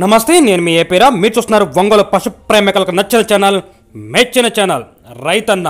నమస్తే నేను మీ ఏపీరా మీరు చూస్తున్నారు ఒంగోలు పశు ప్రేమికులకు నచ్చిన ఛానల్ మెచ్చిన ఛానల్ రైతన్న.